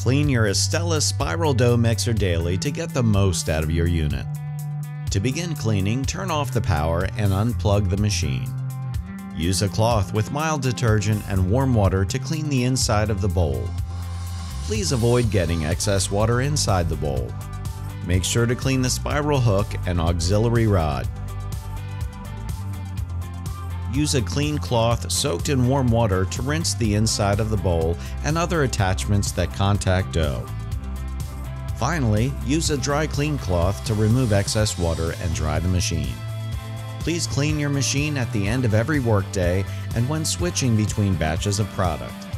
Clean your Estella Spiral Dough Mixer daily to get the most out of your unit. To begin cleaning, turn off the power and unplug the machine. Use a cloth with mild detergent and warm water to clean the inside of the bowl. Please avoid getting excess water inside the bowl. Make sure to clean the spiral hook and auxiliary rod. Use a clean cloth soaked in warm water to rinse the inside of the bowl and other attachments that contact dough. Finally, use a dry clean cloth to remove excess water and dry the machine. Please clean your machine at the end of every workday and when switching between batches of product.